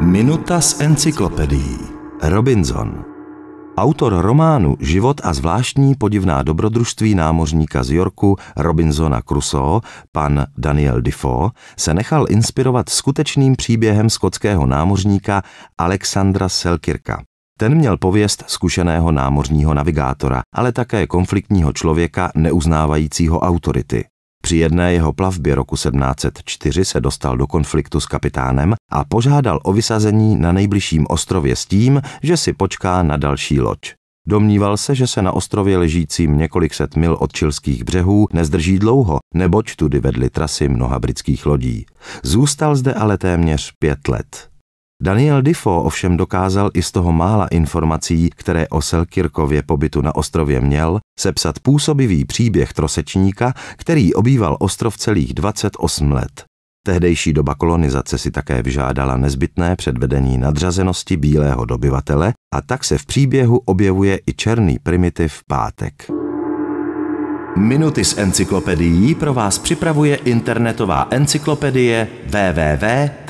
Minuta z encyklopedií. Robinson. Autor románu Život a zvláštní podivná dobrodružství námořníka z Yorku Robinsona Crusoe, pan Daniel Defoe, se nechal inspirovat skutečným příběhem skotského námořníka Alexandra Selkirka. Ten měl pověst zkušeného námořního navigátora, ale také konfliktního člověka neuznávajícího autority. Při jedné jeho plavbě roku 1704 se dostal do konfliktu s kapitánem a požádal o vysazení na nejbližším ostrově s tím, že si počká na další loď. Domníval se, že se na ostrově ležícím několik set mil od čilských břehů nezdrží dlouho, neboť tudy vedly trasy mnoha britských lodí. Zůstal zde ale téměř pět let. Daniel Defoe ovšem dokázal i z toho mála informací, které o Selkirkově pobytu na ostrově měl, sepsat působivý příběh trosečníka, který obýval ostrov celých 28 let. Tehdejší doba kolonizace si také vyžádala nezbytné předvedení nadřazenosti bílého dobyvatele a tak se v příběhu objevuje i černý primitiv pátek. Minuty z encyklopedií pro vás připravuje internetová encyklopedie www.cojeco.cz.